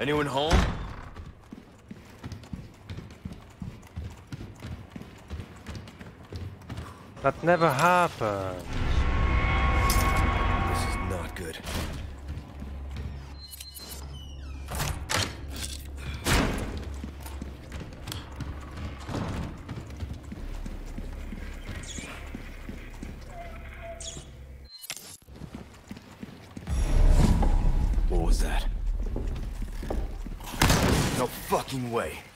Anyone home? That never happened. Way.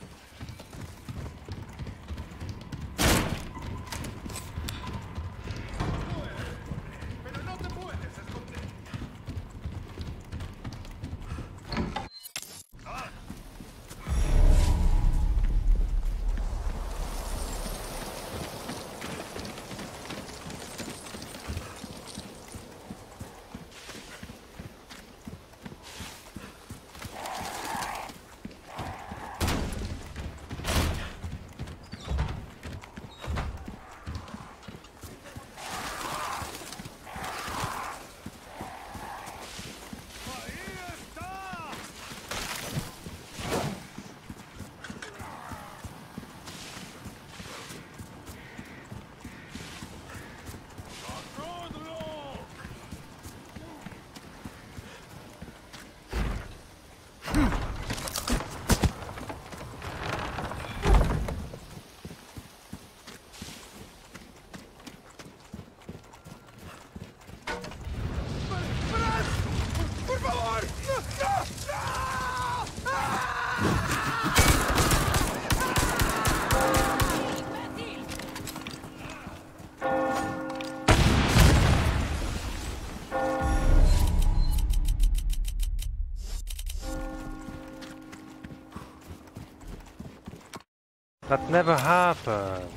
That never happened.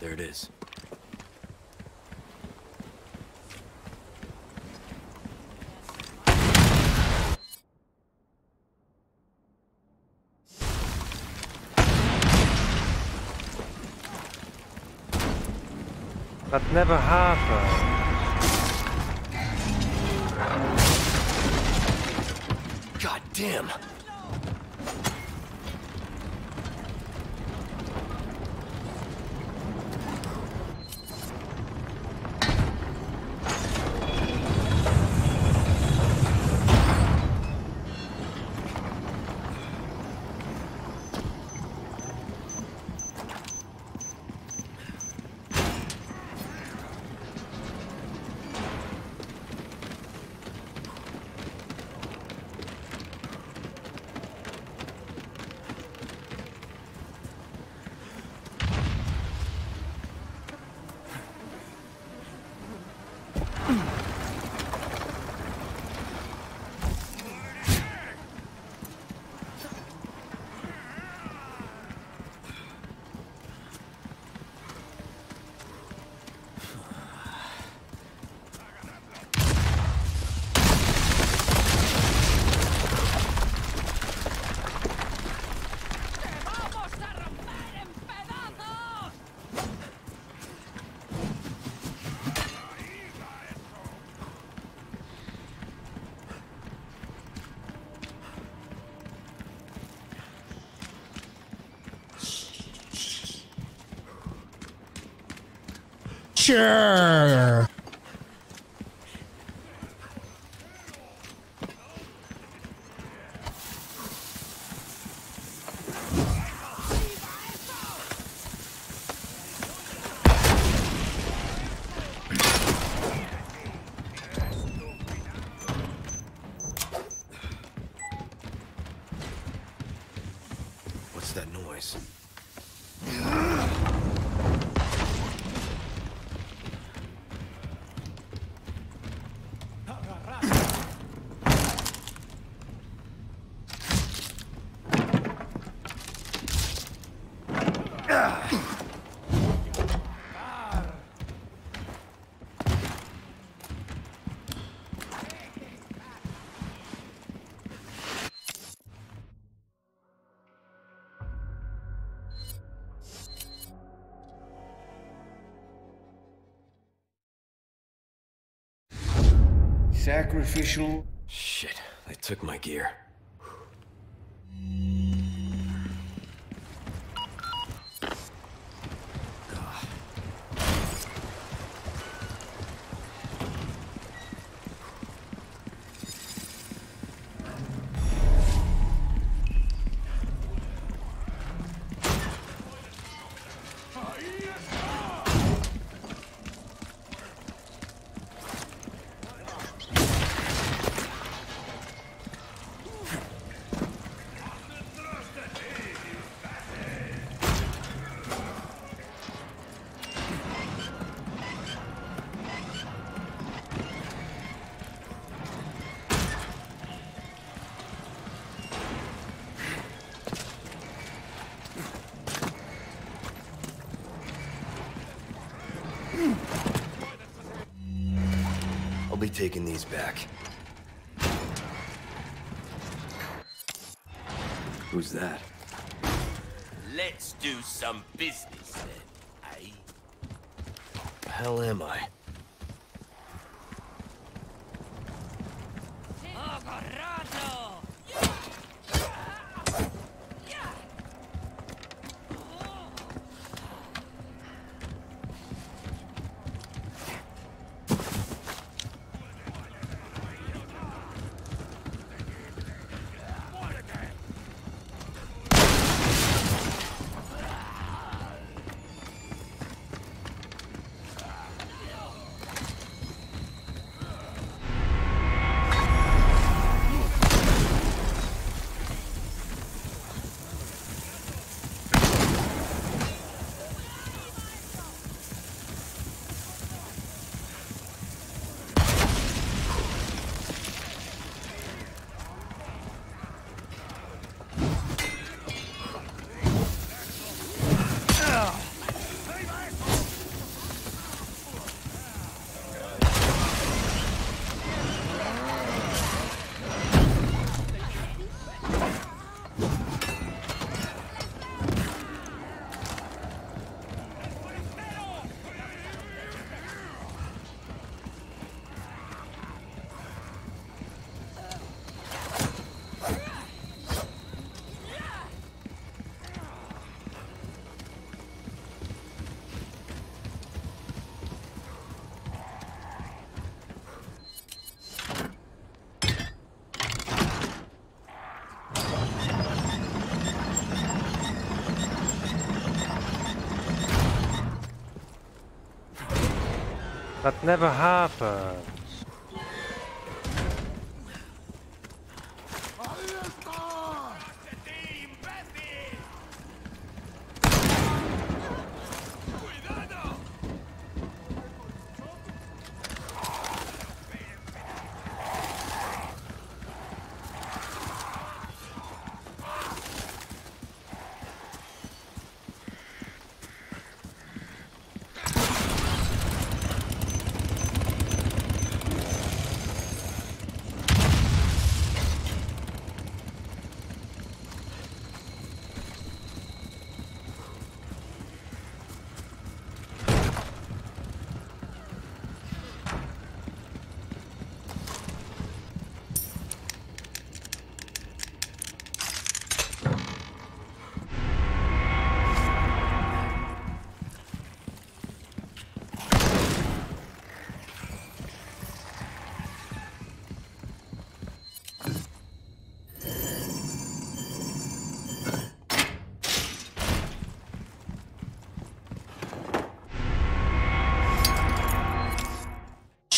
There it is. That never happened. God damn! Sure. Sacrificial. Shit, they took my gear. Taking these back. Who's that? Let's do some business then, eh? Hell am I? Never happened.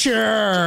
Sure.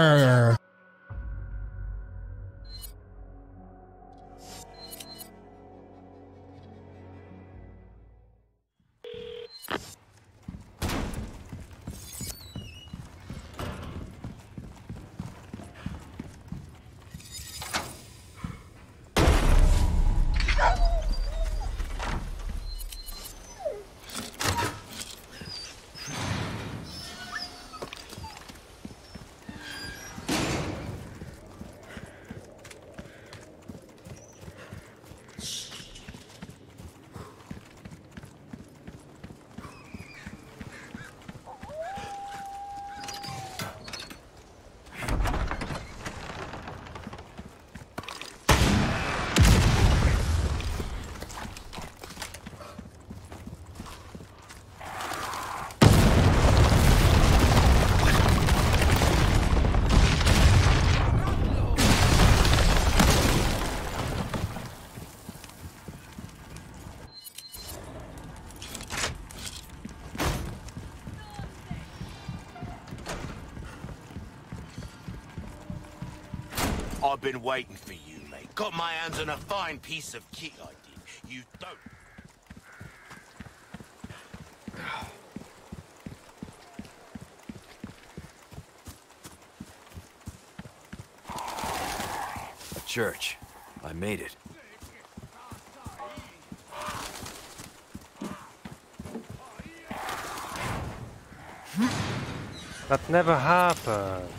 I've been waiting for you, mate. Got my hands on a fine piece of kit, I did. You don't. A church. I made it. That never happened.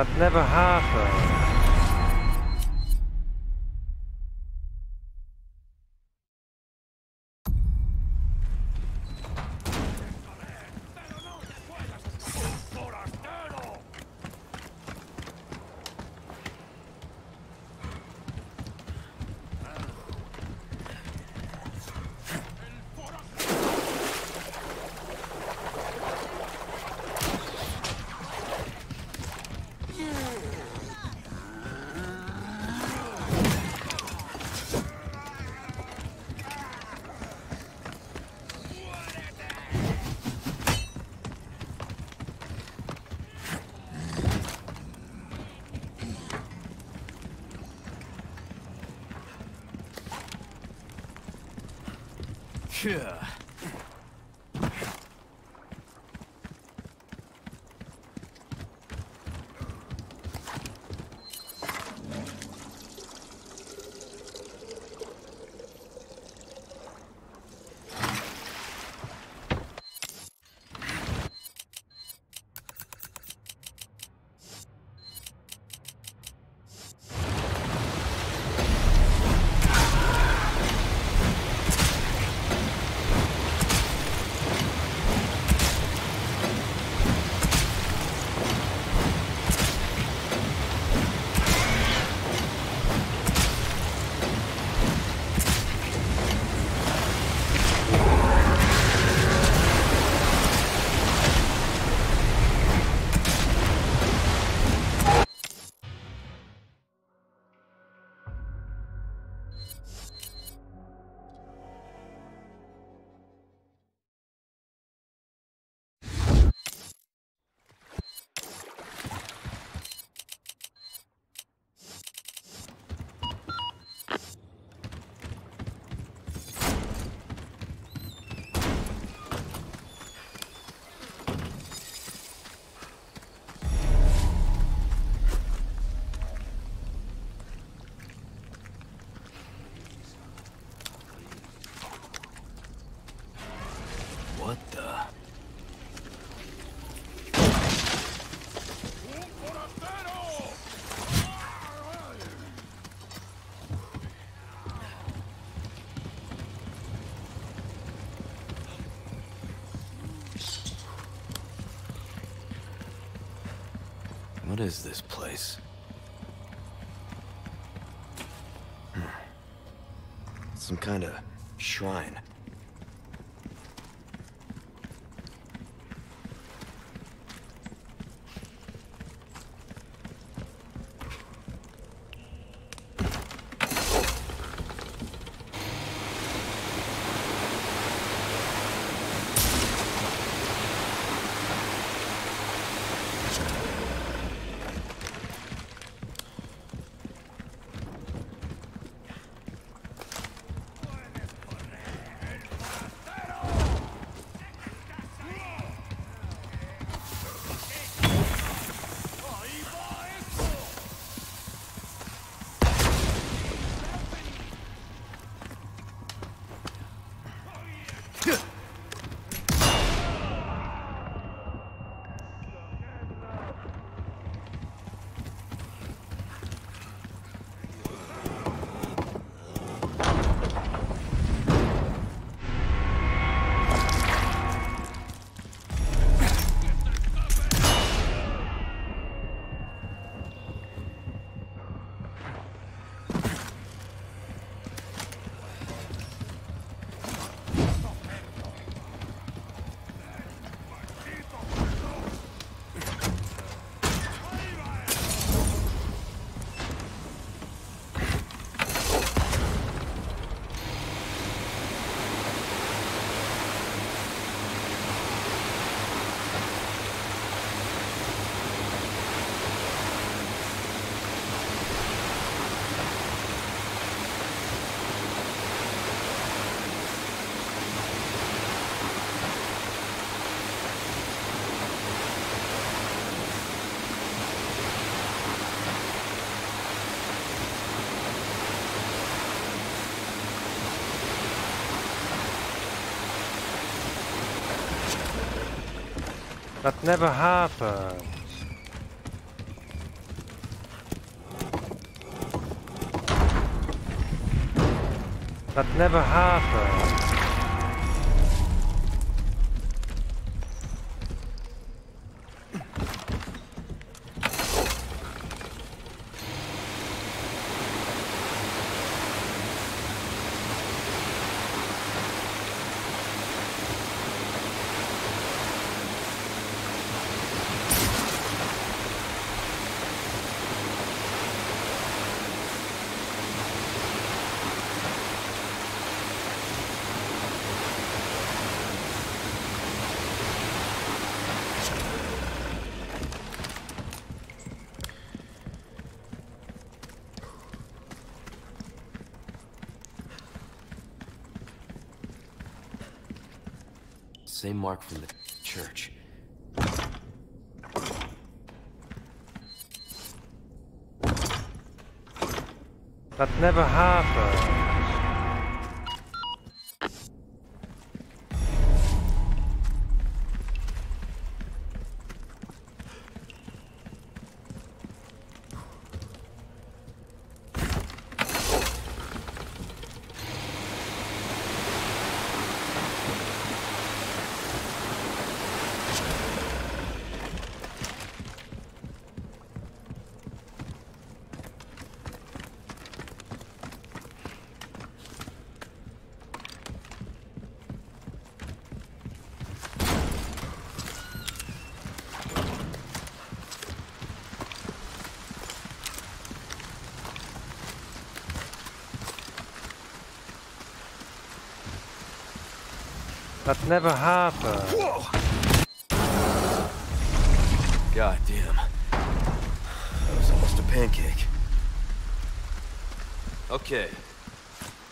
That never happened. Is this place? Hmm. Some kind of shrine. Never happened. That never happened. Same mark from the church. That never happened. That never happened. God damn. That was almost a pancake. Okay.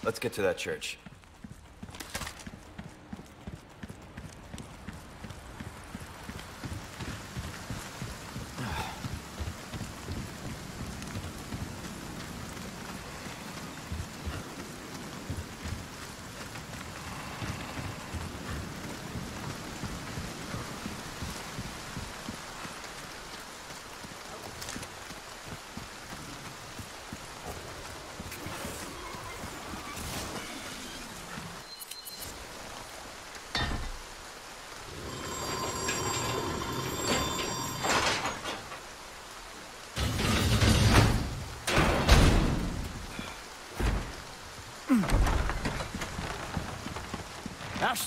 Let's get to that church.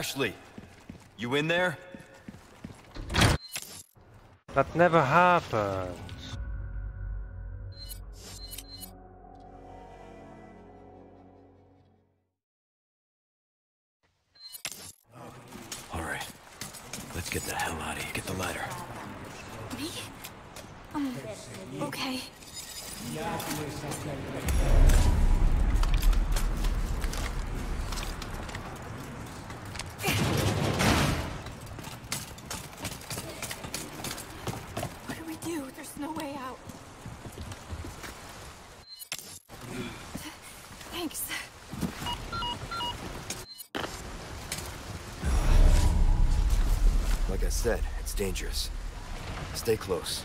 Ashley, you in there? That never happened. No way out. Thanks. Like I said, it's dangerous. Stay close.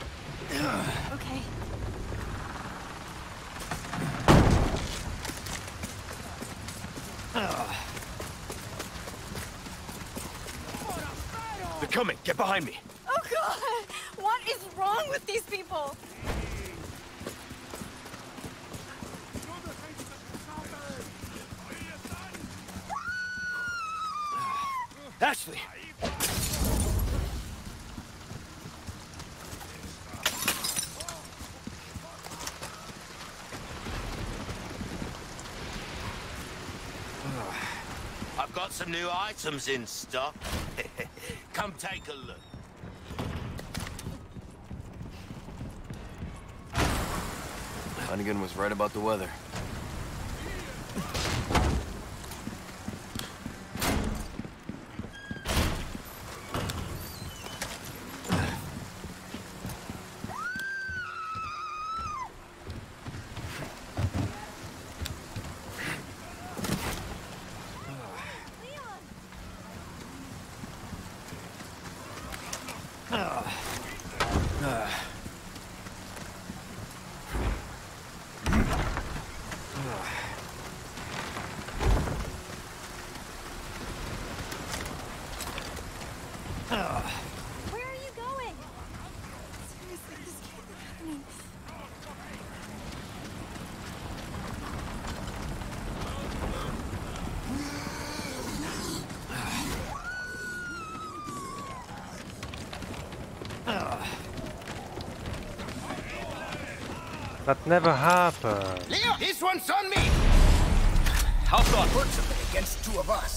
Okay. They're coming. Get behind me. Oh god! What is wrong with these people? Ashley! I've got some new items in stock. Come take a look. Hunnigan was right about the weather. Where are you going? Seriously, this can't be happening. That never happened. Leo, this one's on me! How thought? Put something against two of us.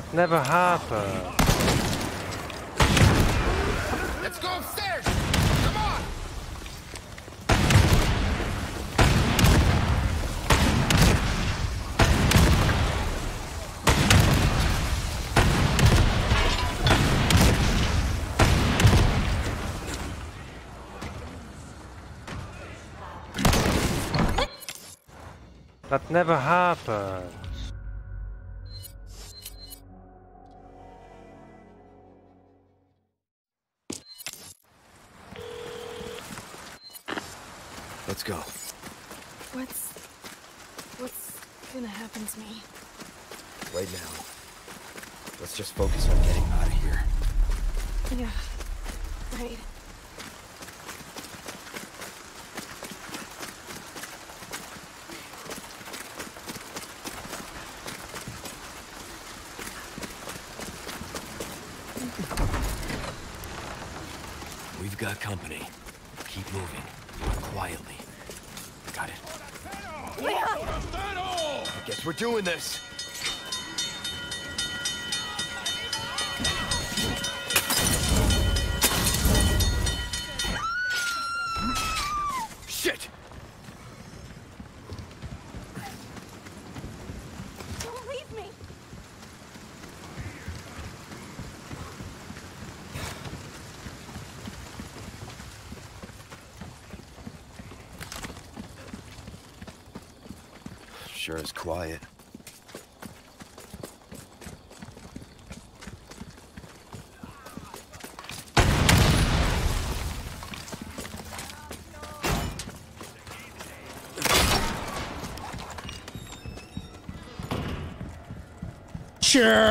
That never happened. Let's go upstairs! Come on! That never happened. Gonna happen to me? Right now. Let's just focus on getting out of here. Yeah. Right. We've got company. Keep moving. Quietly. Got it. Leon! Guess we're doing this. Shit! Don't leave me! Sure is quiet. Sure.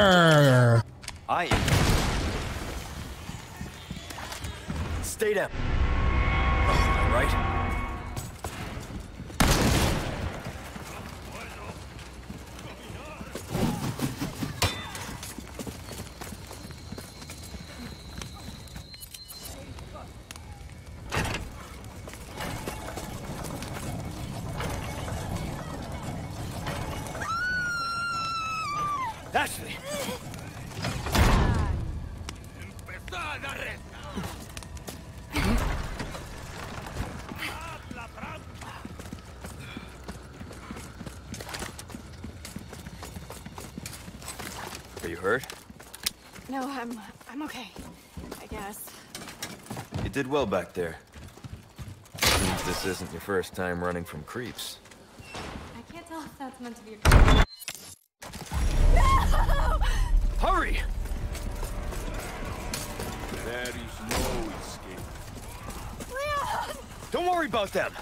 Did well back there. Seems this isn't your first time running from creeps. I can't tell if that's meant to be a... No! Hurry! There is no escape. Leon! Don't worry about them!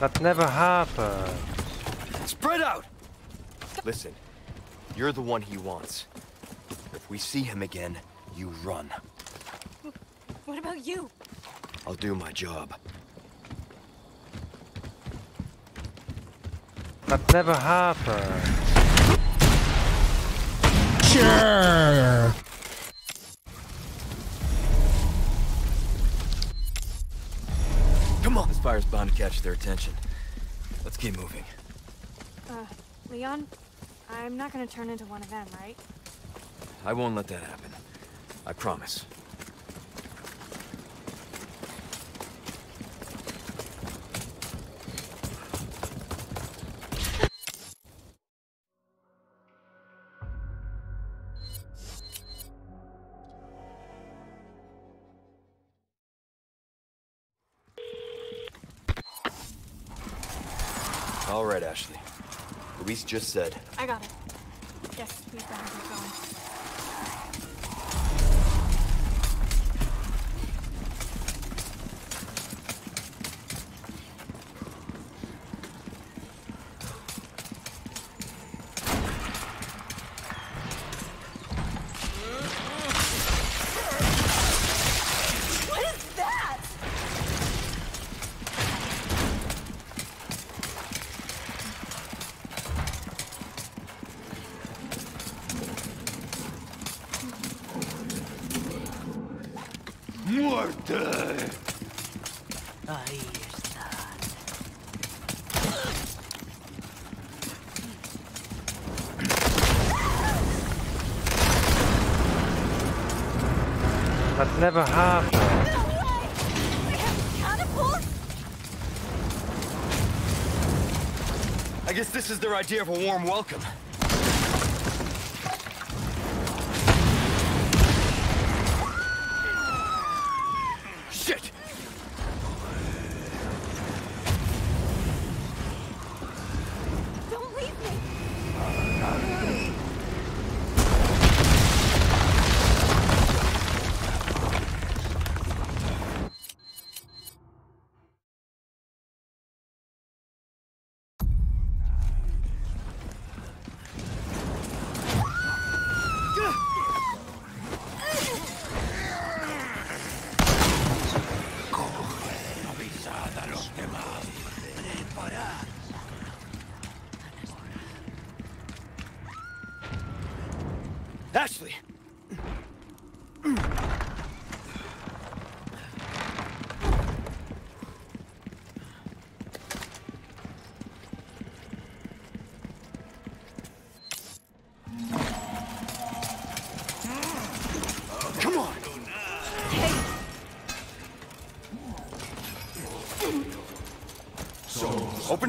That never happened. Spread out! Listen, you're the one he wants. If we see him again, you run. What about you? I'll do my job. That never happened. Sure. Bound to catch their attention. Let's keep moving. Uh, Leon? I'm not gonna turn into one of them, right? I won't let that happen. I promise. Just said I got it. Guess we better get going. Never happened. I guess this is their idea of a warm welcome.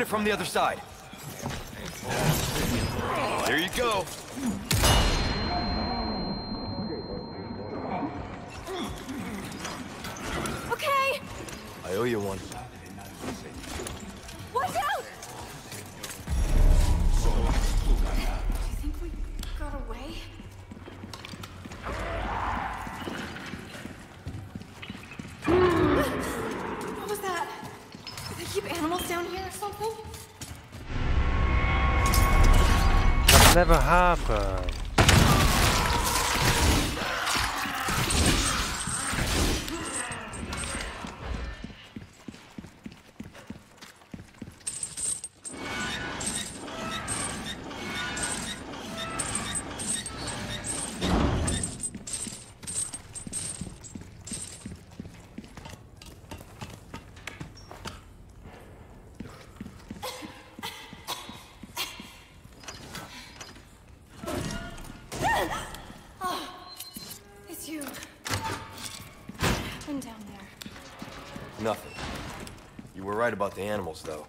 from the other side. There you go. never happened. about the animals, though.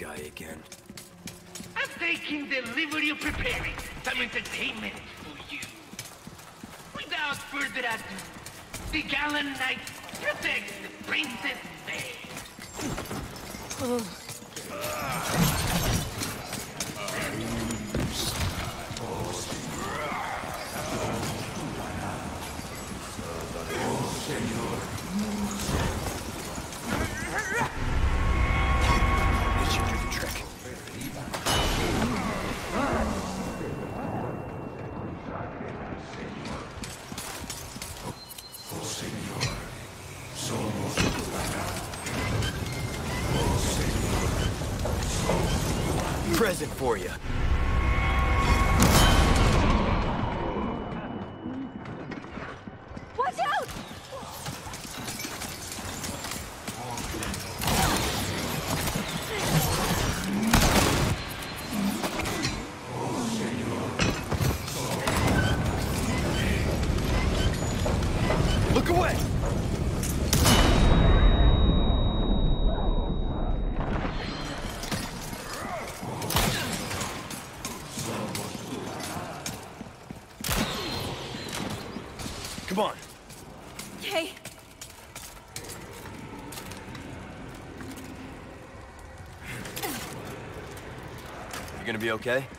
guy again. I'm taking delivery of you're preparing. Some entertainment. be okay?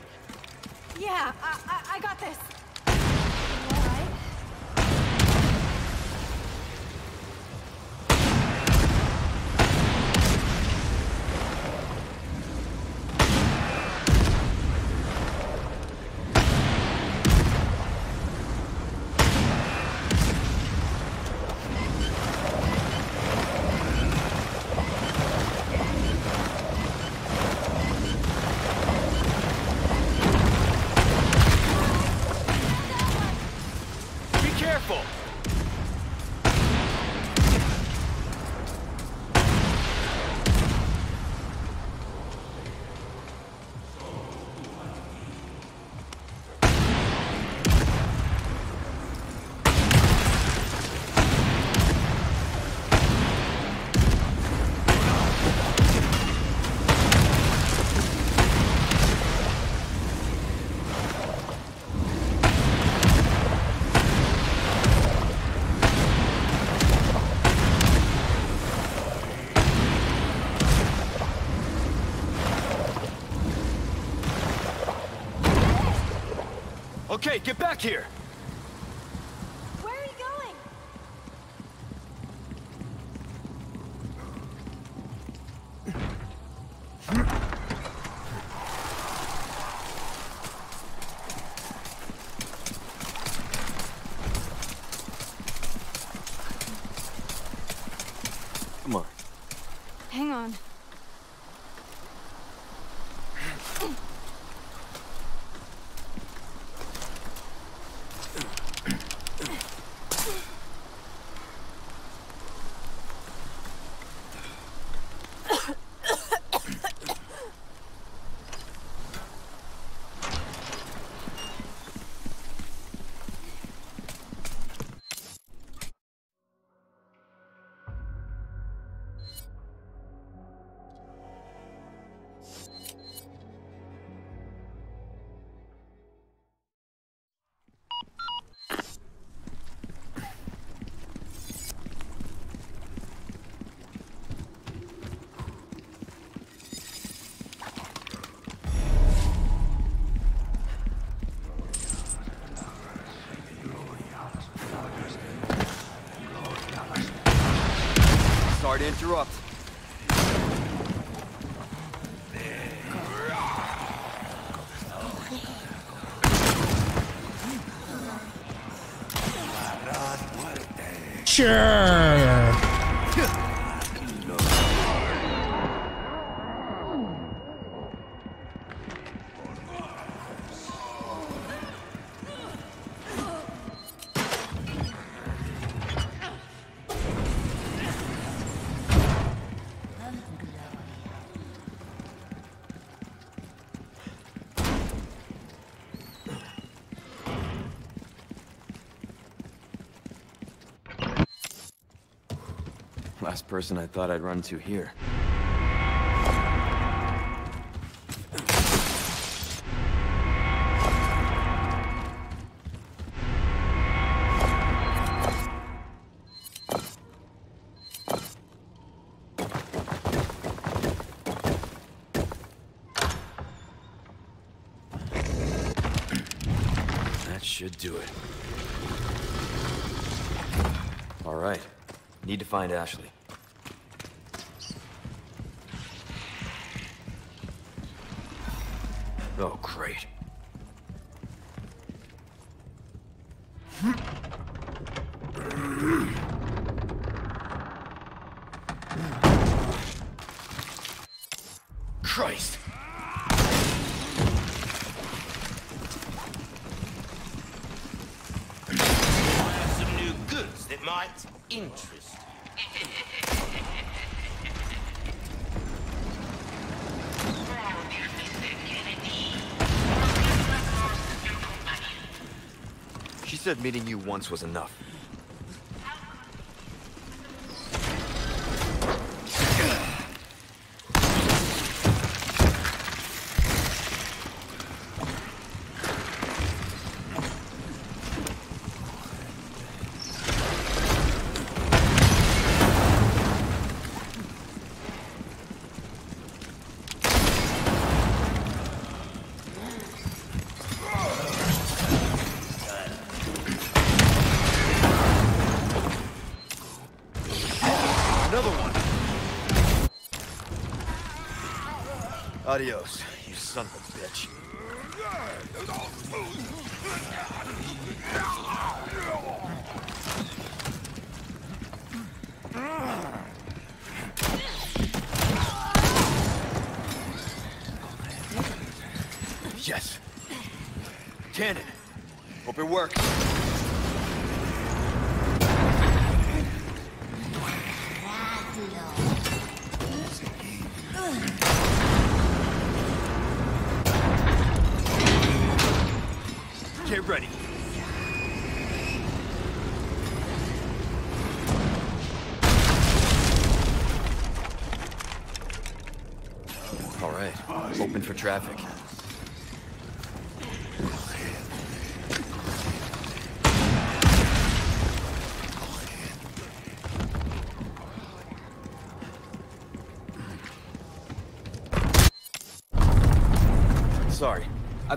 Okay, get back here! Interrupt. Person I thought I'd run to here. That should do it. All right. Need to find Ashley. Said meeting you once was enough. Adios,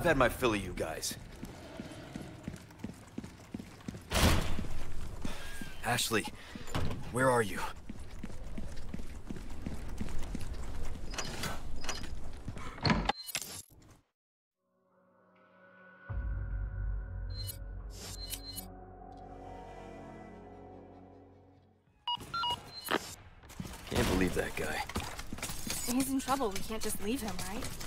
I've had my fill of you guys. Ashley, where are you? Can't believe that guy. He's in trouble. We can't just leave him, right?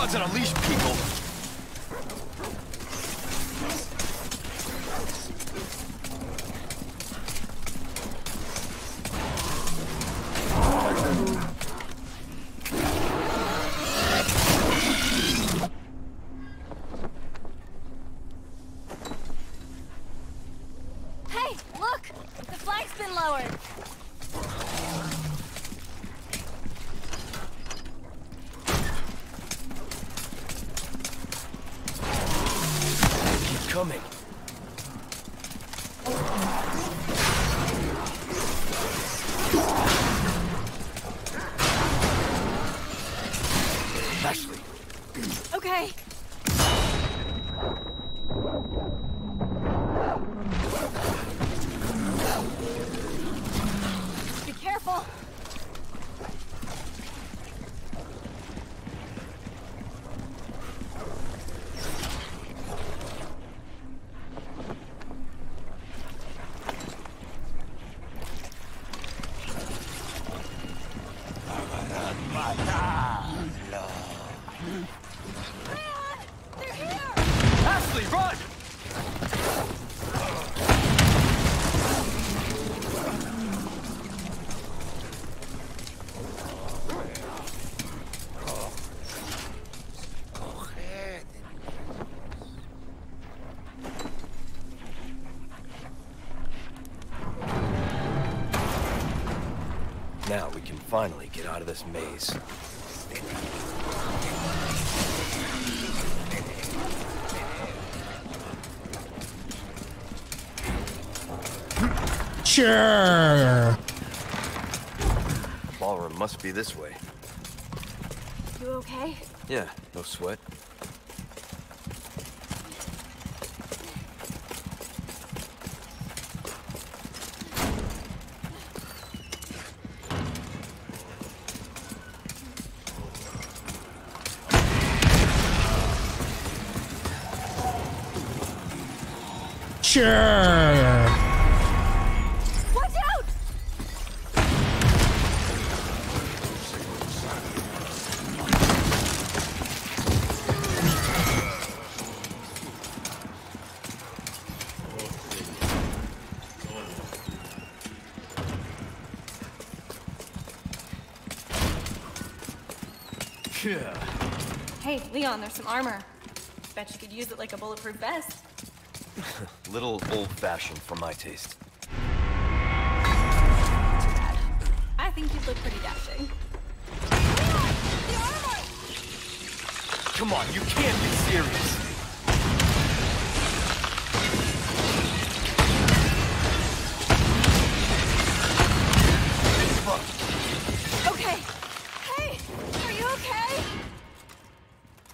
Keep your dogs on a leash, people! Hey, look! The flag's been lowered. Keep coming. Ashley, Okay. Be careful. Leon! They're here! Ashley, run! Now we can finally get out of this maze. Sure. The ballroom must be this way. You okay? Yeah, no sweat. Sure. Watch out! Yeah. Hey, some armor. Bet you could use it like a bulletproof vest. Little old-fashioned for my taste.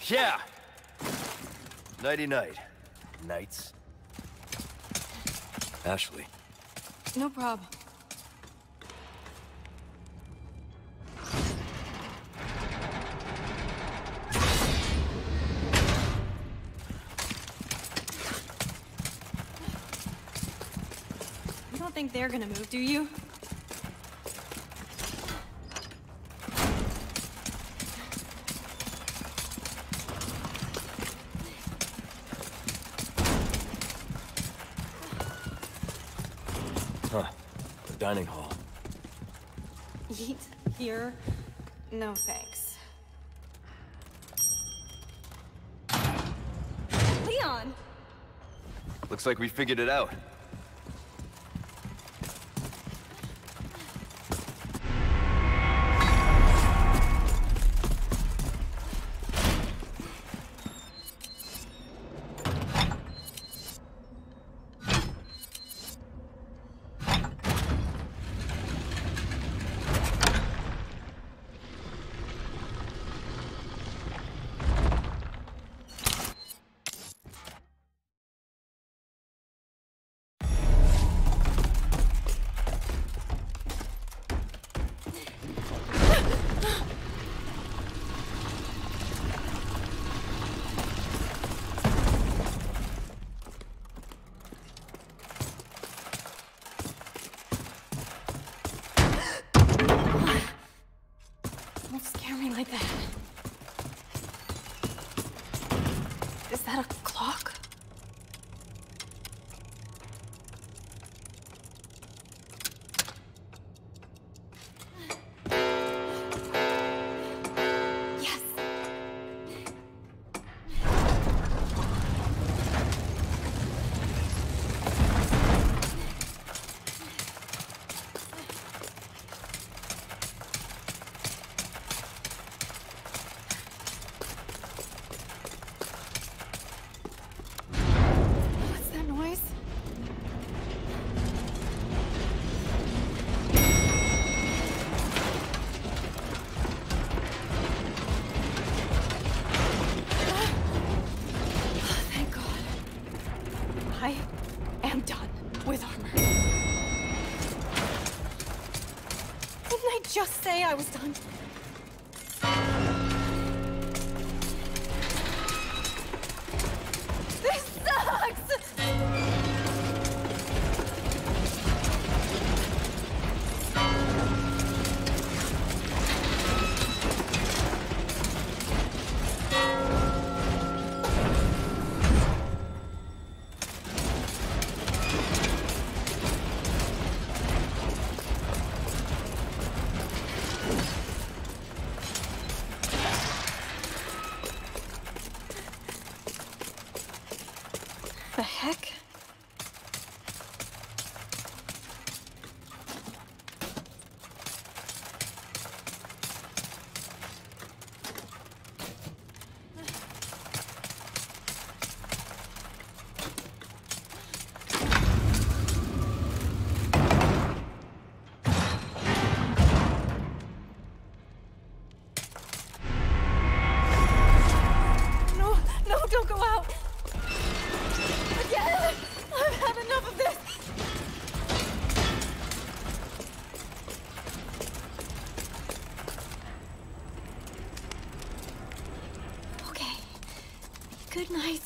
Yeah. Nighty night. Nights. Ashley. No problem. You don't think they're gonna move, do you? Huh. The dining hall. Eat here? No thanks. Leon! Looks like we figured it out. the heck? Nice. night.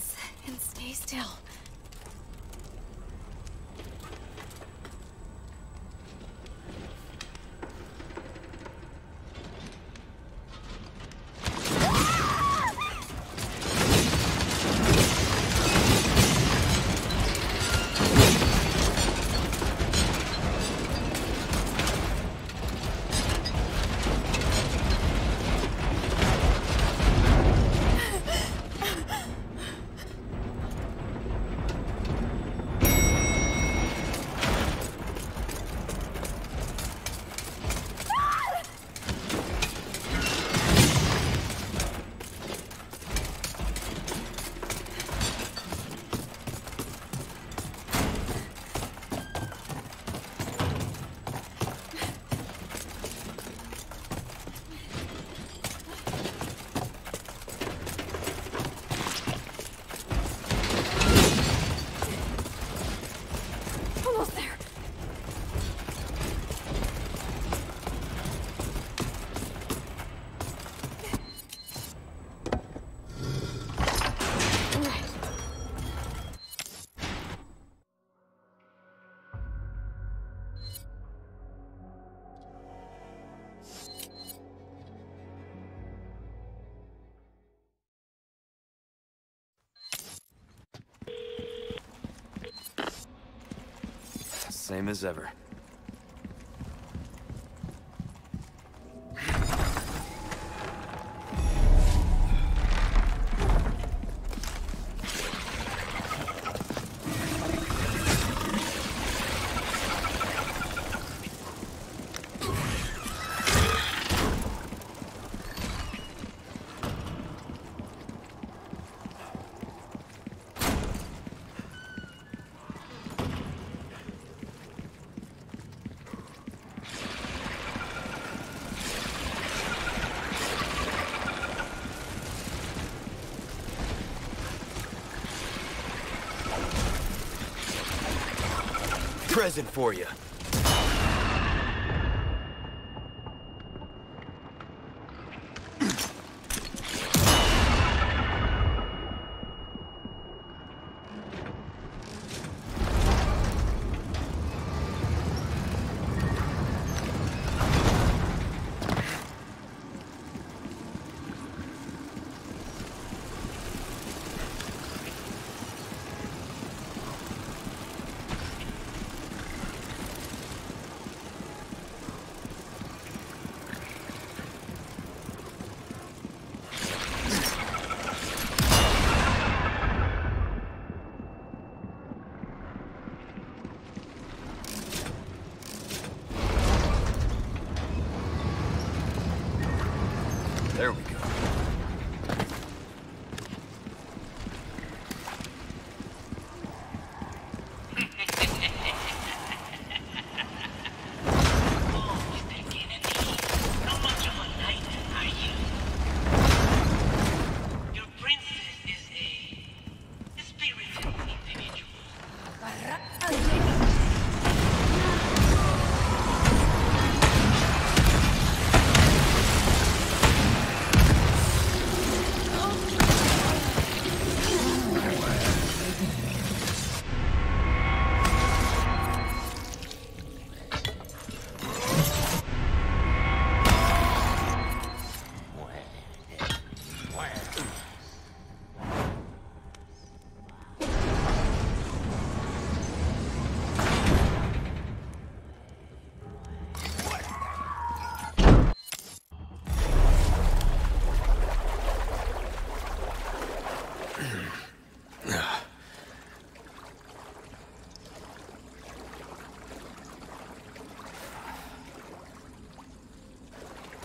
same as ever. present for you.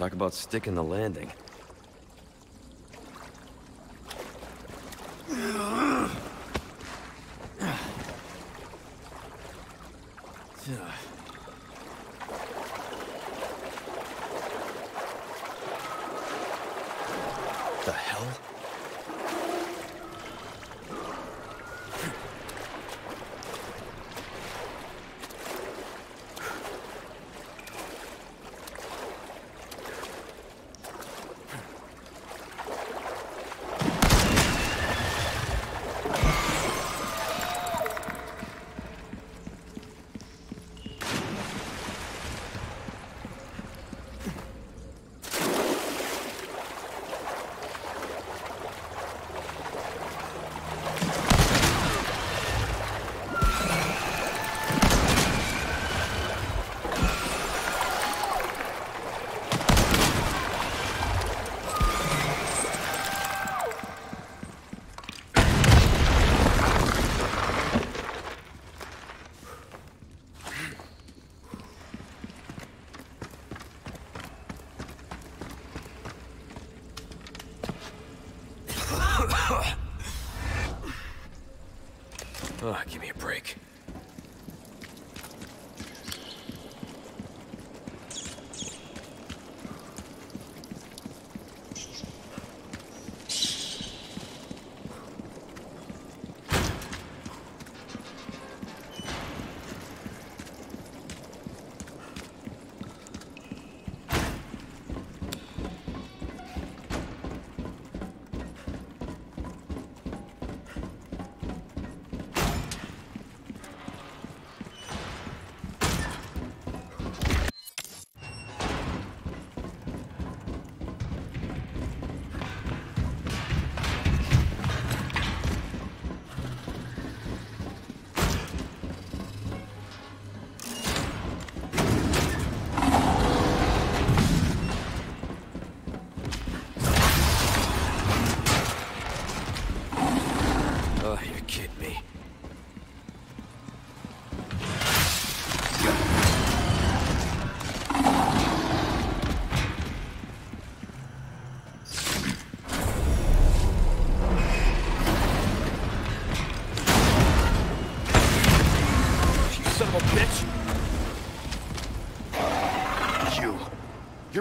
Talk about sticking the landing.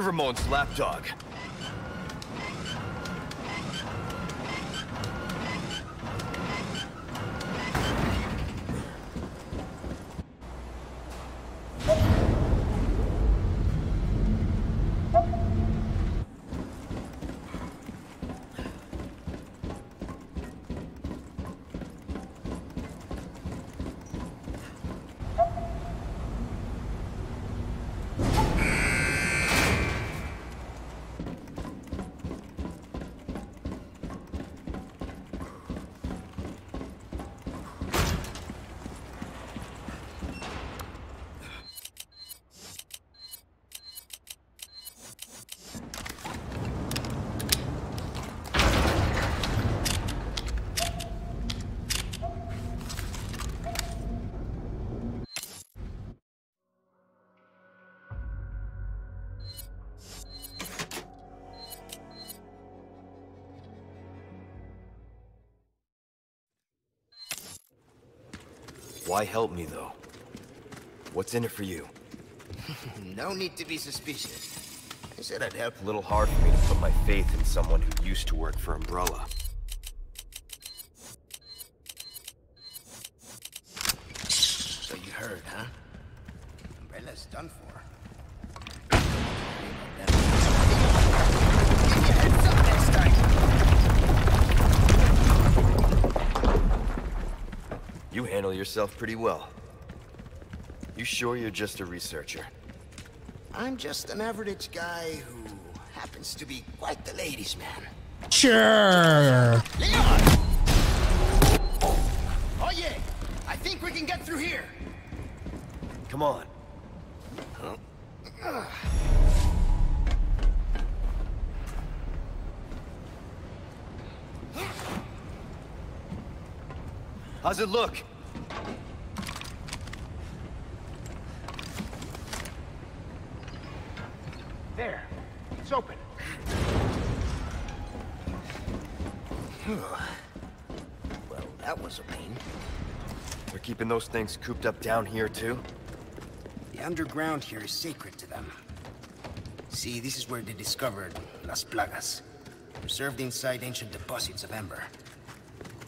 Ramon's lapdog. Why help me, though? What's in it for you? No need to be suspicious. I said I'd help. A little hard for me to put my faith in someone who used to work for Umbrella. Yourself pretty well. You sure you're just a researcher? I'm just an average guy who happens to be quite the ladies' man. Sure. Leon! Oh yeah! I think we can get through here. Come on. How's it look? There. It's open. Well, that was a pain. They're keeping those things cooped up down here, too? The underground here is sacred to them. See, this is where they discovered Las Plagas, preserved inside ancient deposits of amber.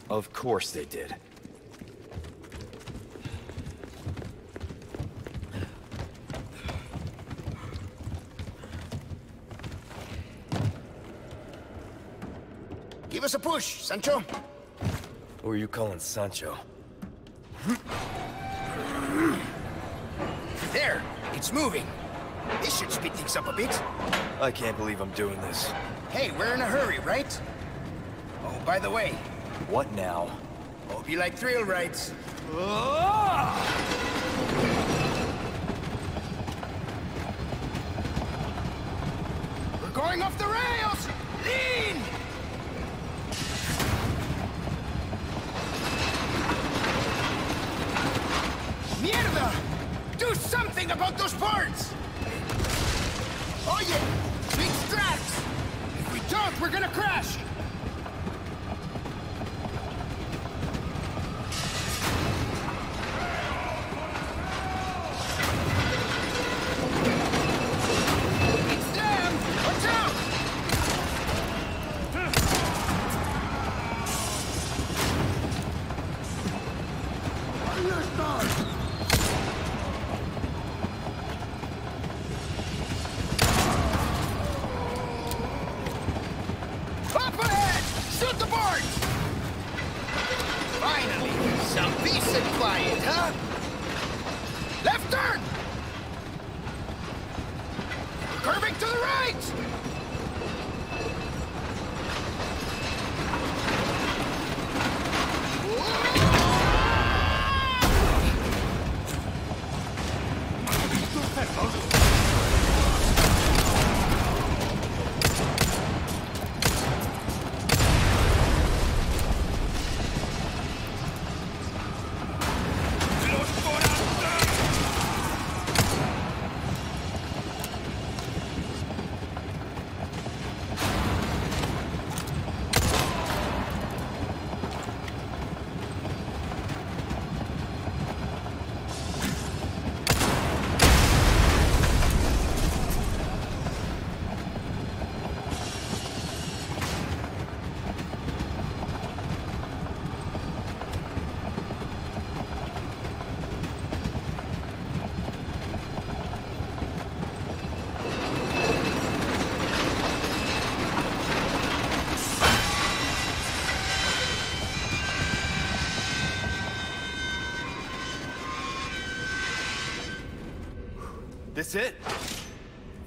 Of course they did. Give us a push, Sancho. Who are you calling Sancho? There, it's moving. This should speed things up a bit. I can't believe I'm doing this. Hey, we're in a hurry, right? Oh, by the way, What now? hope you like thrill rides. We're This it?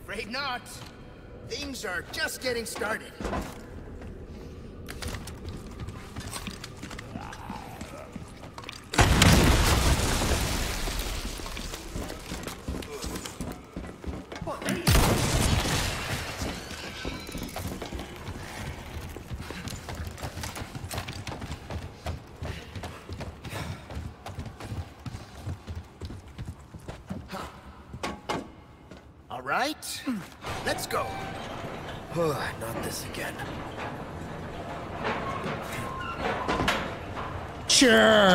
Afraid not. Things are just getting started. Sure.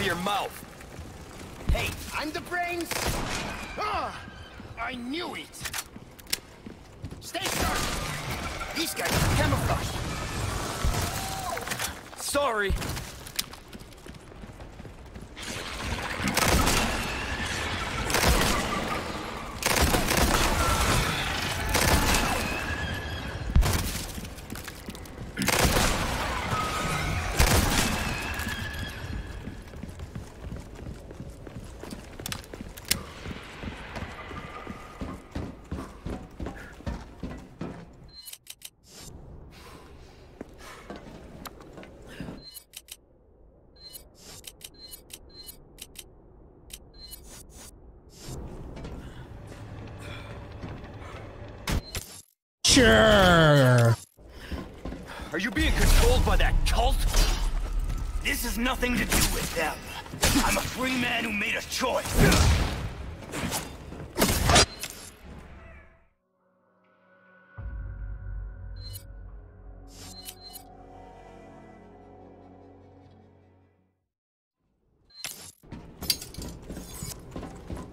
Instead of your mouth? Sure. Are you being controlled by that cult? This has nothing to do with them. I'm a free man who made a choice.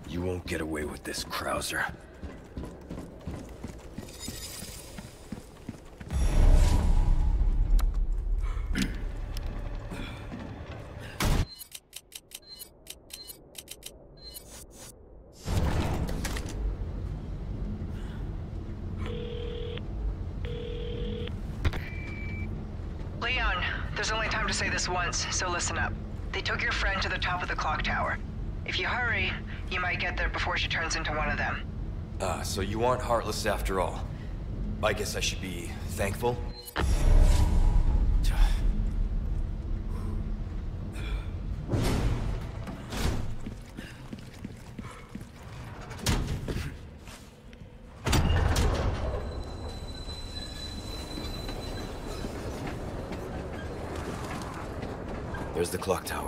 You won't get away with this, Krauser. Once, so listen up. They took your friend to the top of the clock tower. If you hurry, you might get there before she turns into one of them. Ah, so you aren't heartless after all. I guess I should be thankful. Clock tower.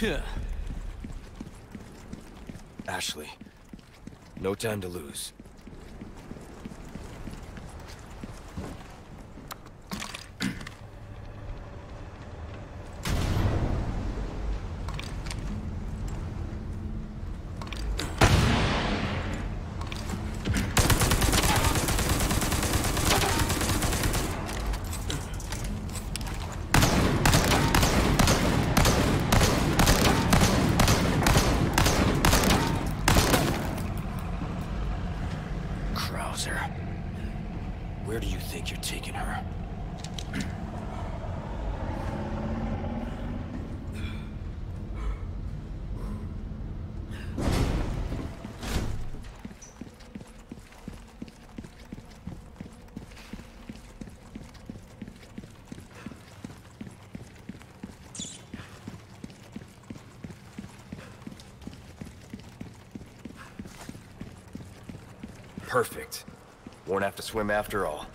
Ashley, no time to lose. Won't have to swim after all.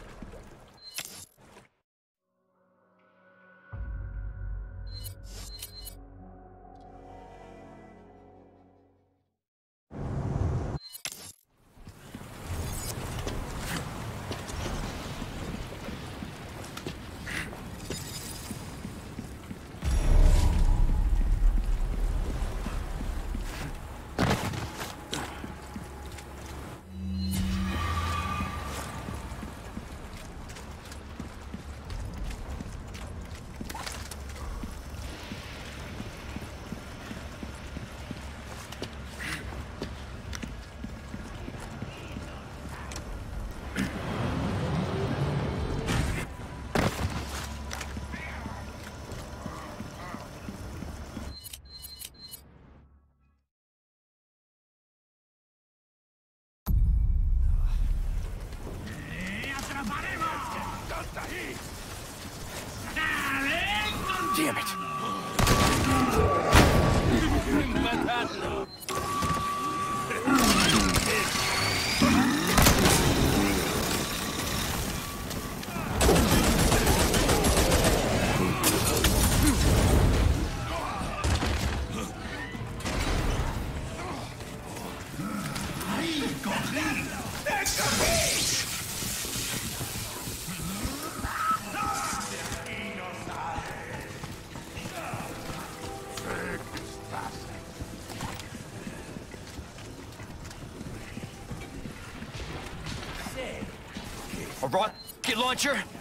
Launcher?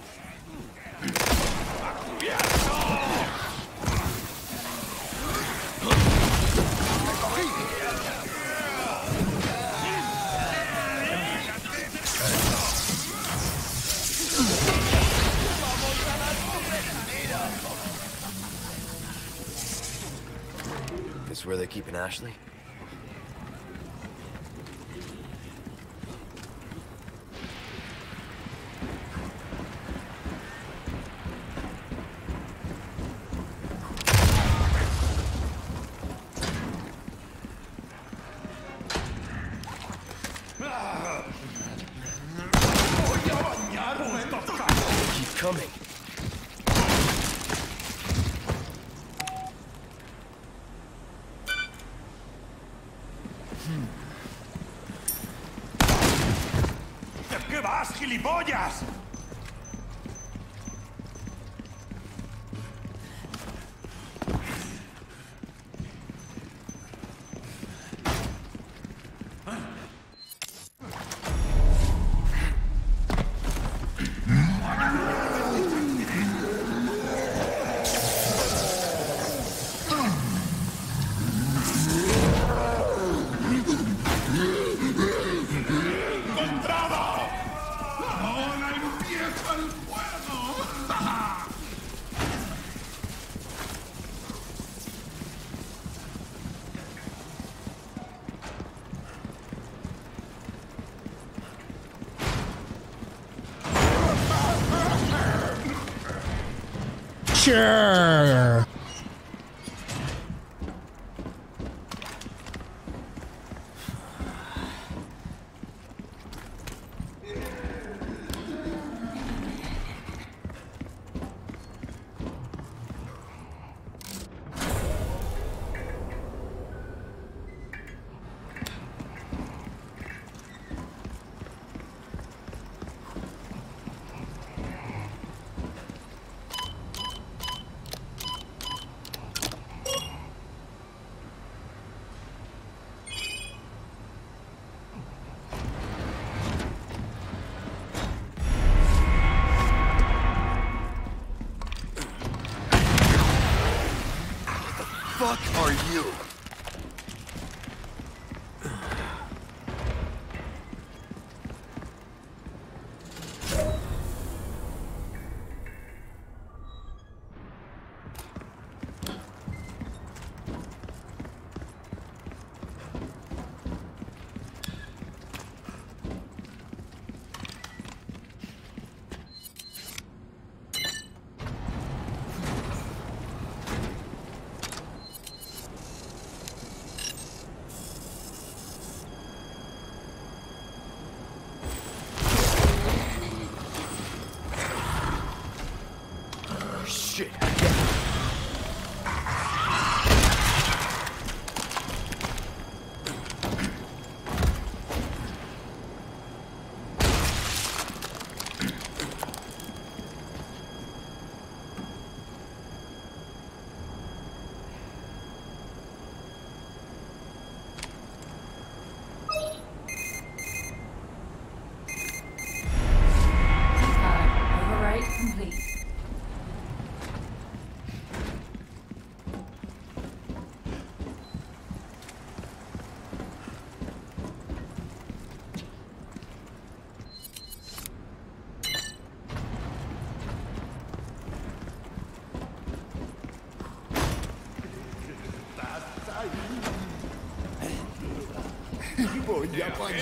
Voy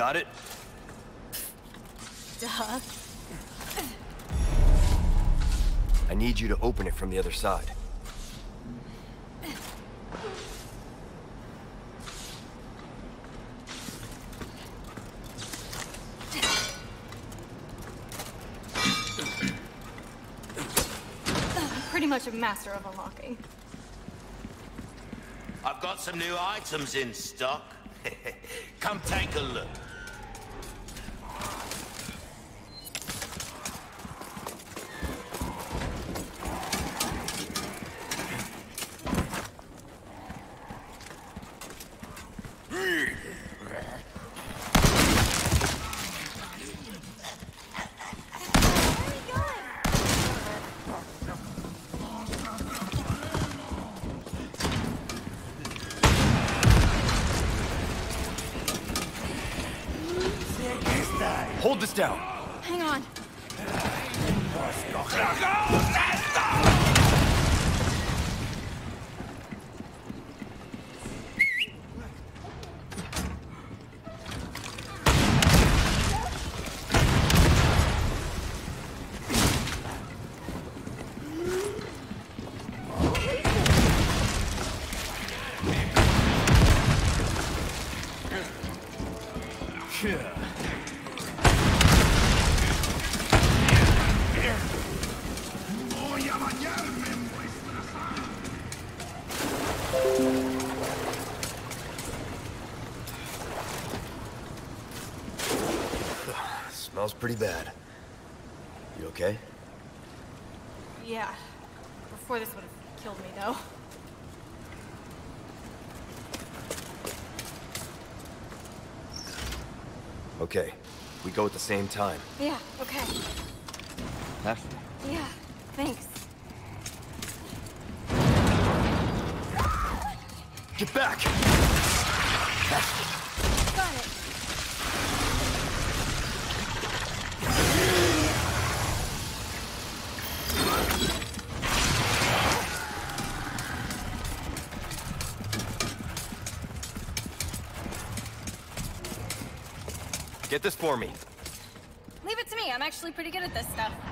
got it? Duh. I need you to open it from the other side. I'm pretty much a master of unlocking. I've got some new items in stock. Come take a look. same time. Yeah, okay. Left. Yeah, thanks. Get back! Got it. Get this for me pretty good at this stuff.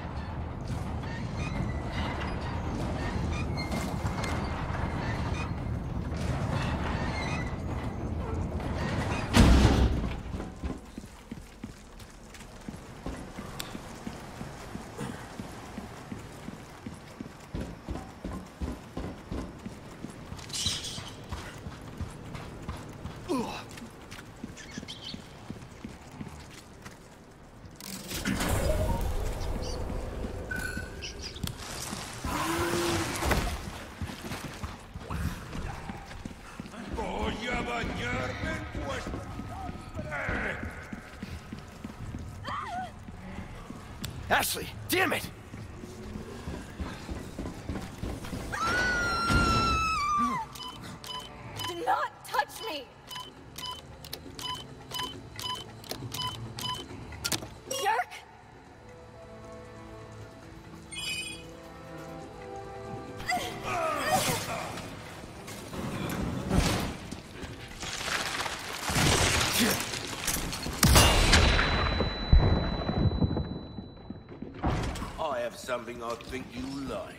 Something I think you like.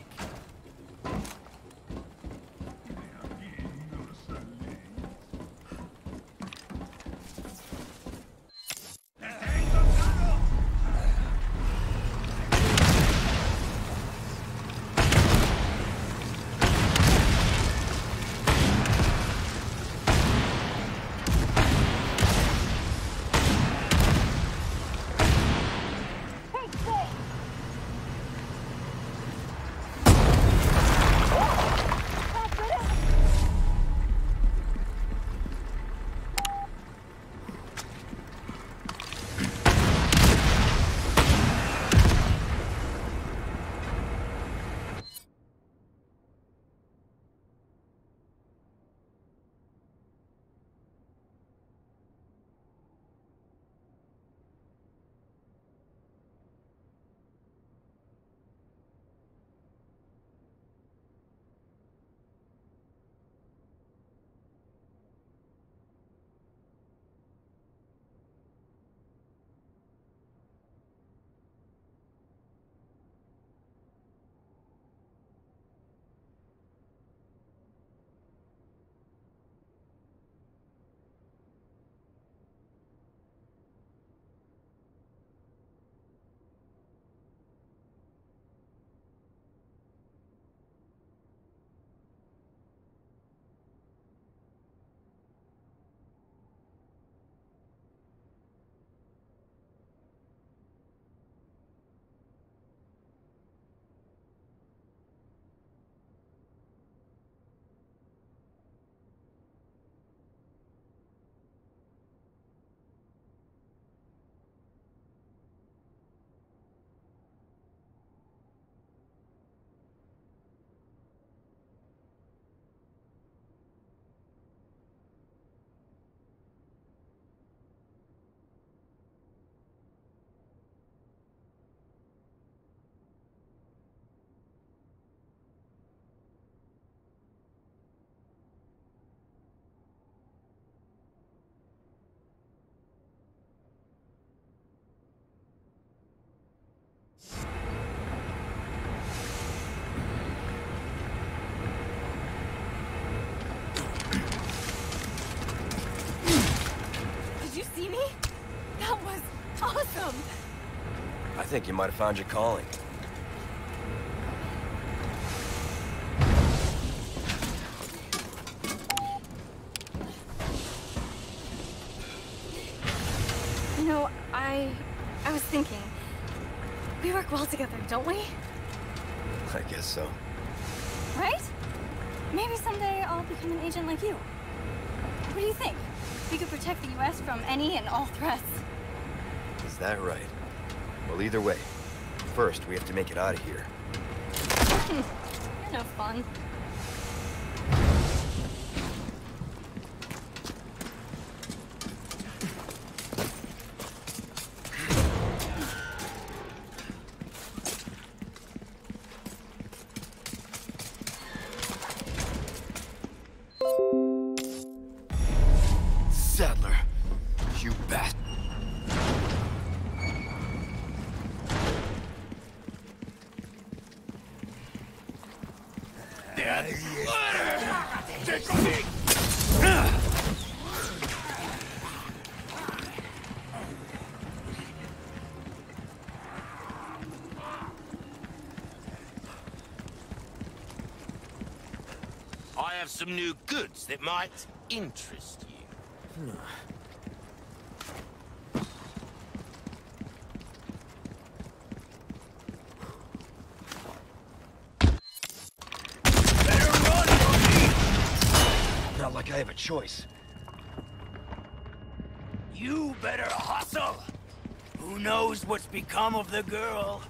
Think you might have found your calling. You know, I... I was thinking... We work well together, don't we? I guess so. Right? Maybe someday I'll become an agent like you. What do you think? We could protect the U.S. from any and all threats. Is that right? Well, either way. First, we have to make it out of here. You're no fun. Some new goods that might interest you. Not like I have a choice. You better hustle. Who knows what's become of the girl?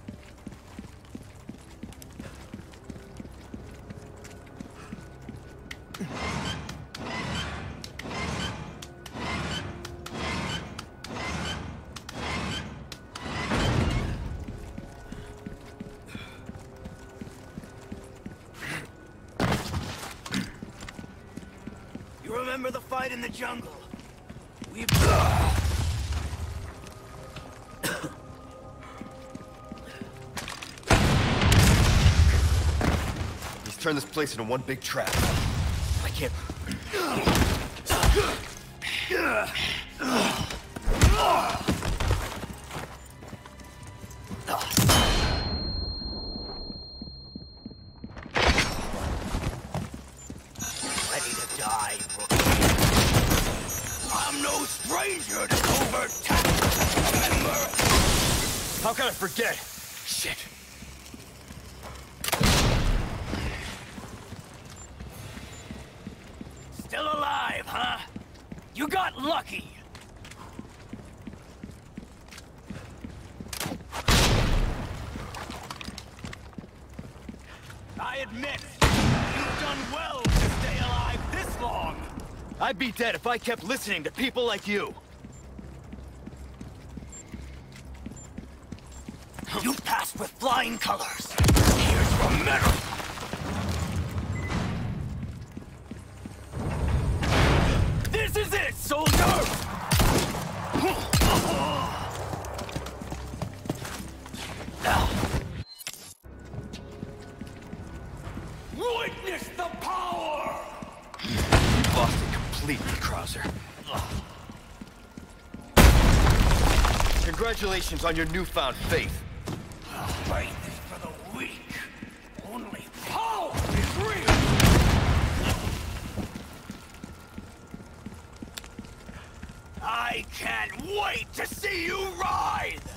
This place into one big trap. I can't... dead if I kept listening to people like you. You Krauser. Congratulations on your newfound faith. Faith is for the weak. Only power is real. I can't wait to see you ride!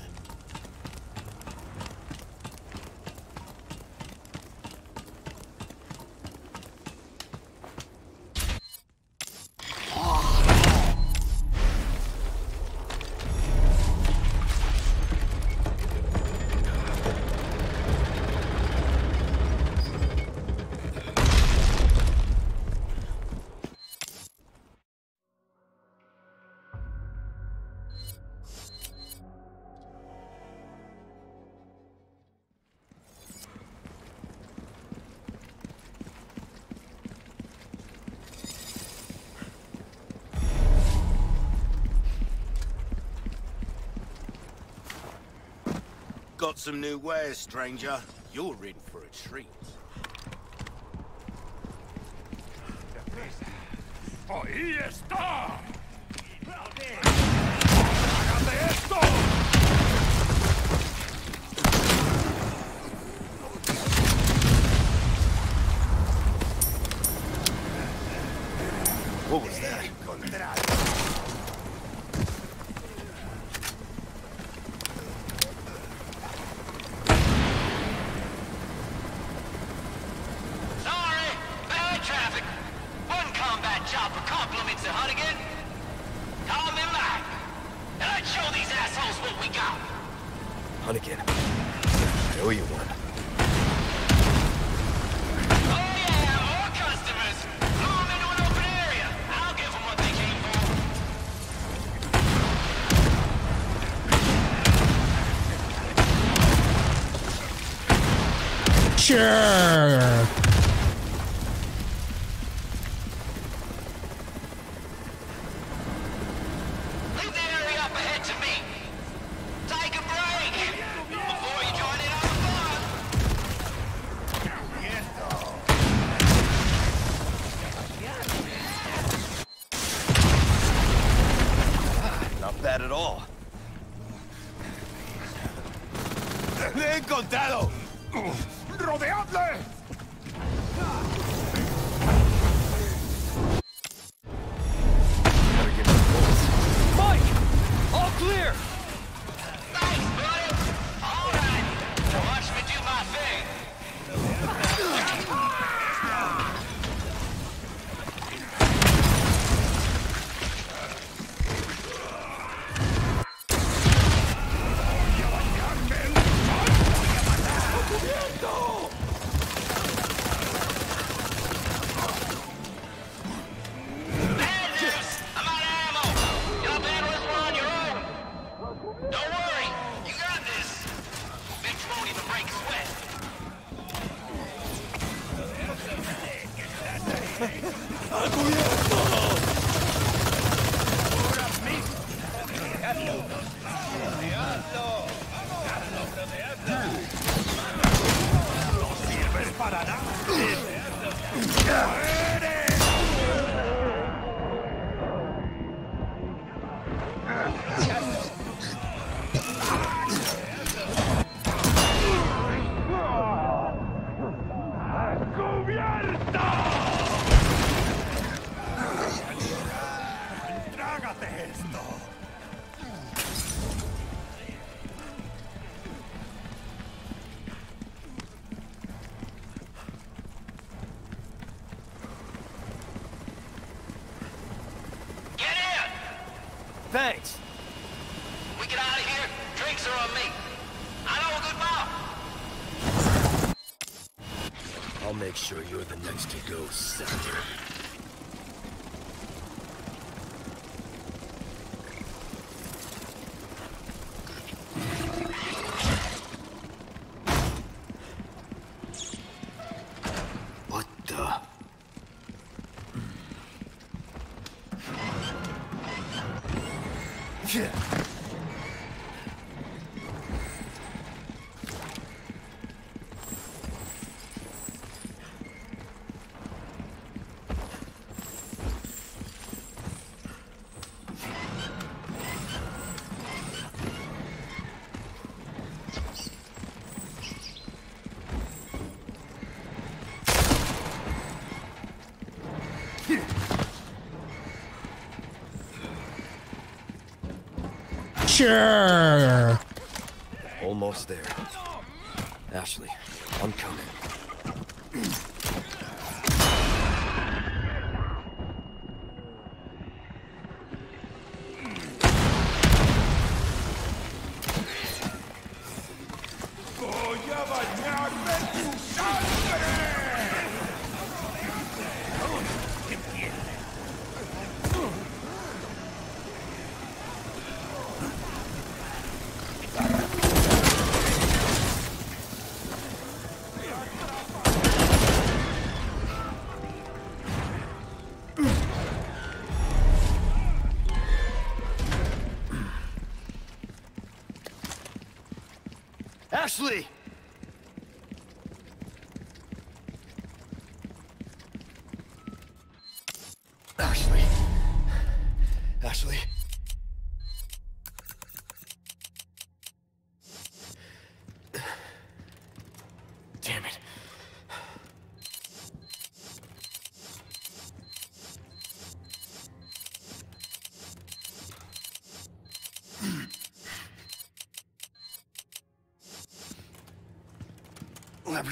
Some new wares, stranger. You're in for a treat. ¡Ahí está! Sure. Almost there. Ashley!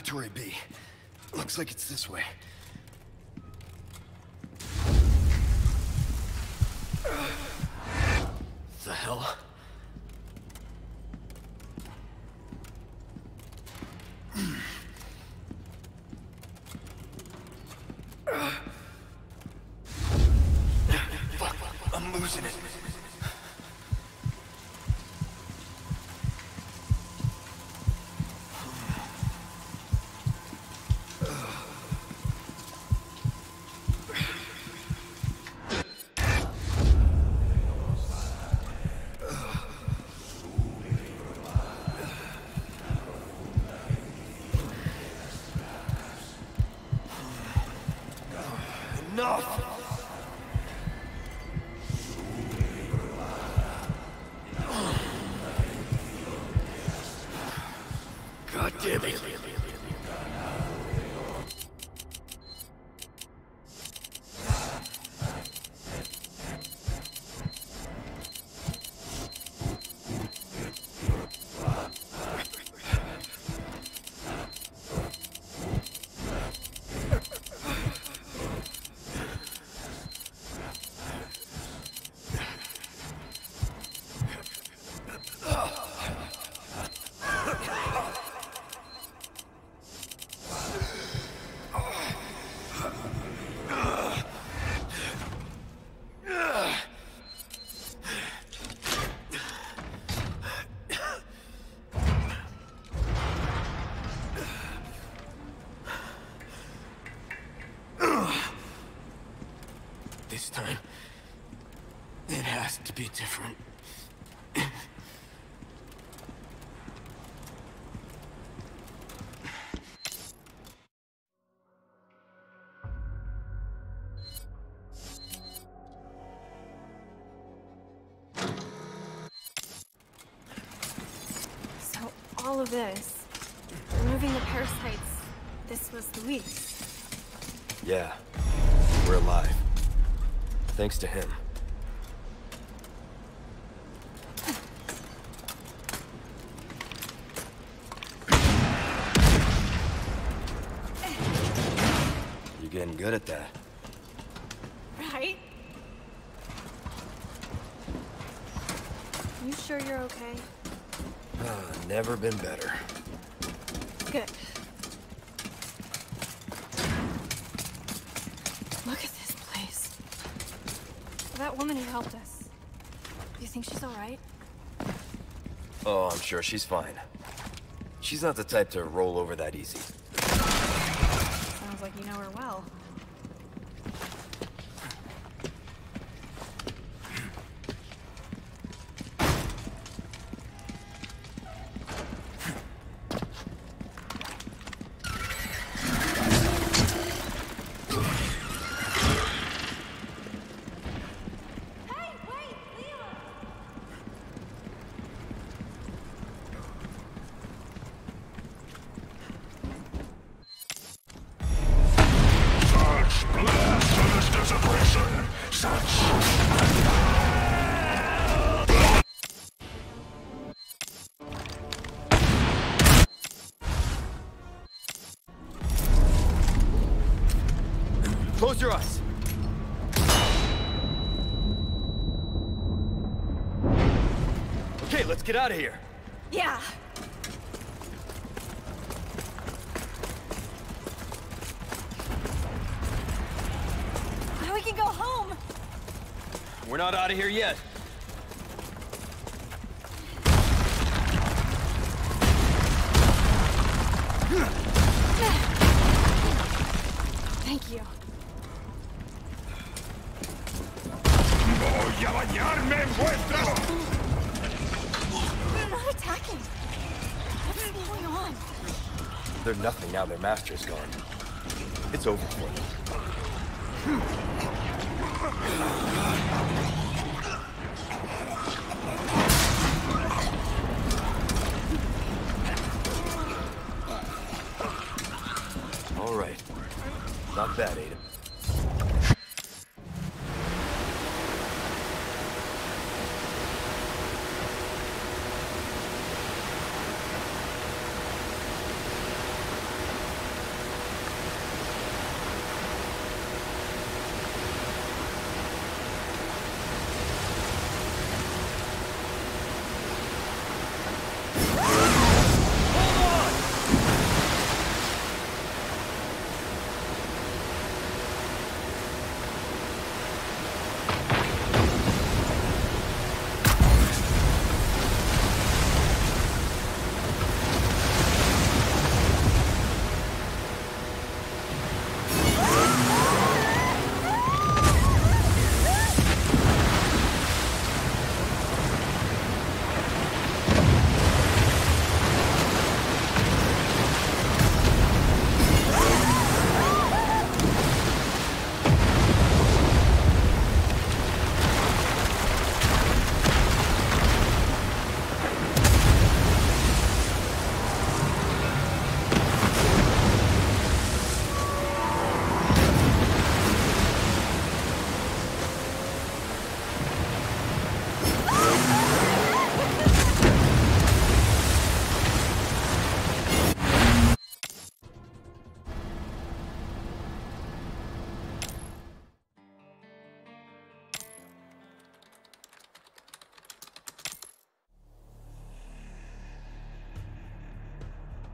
Laboratory B. Looks like it's this way. the hell? All of this, removing the parasites, this was Luis. Yeah. We're alive. Thanks to him. You're getting good at that. Right? You sure you're okay? Never been better. Good. Look at this place. That woman who helped us. You think she's alright? Oh, I'm sure she's fine. She's not the type to roll over that easy. Sounds like you know her well. Your eyes. Okay, let's get out of here. Yeah. We can go home. We're not out of here yet. Master's gone. It's over for them.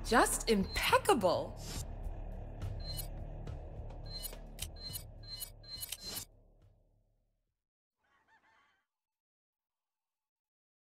Just impeccable.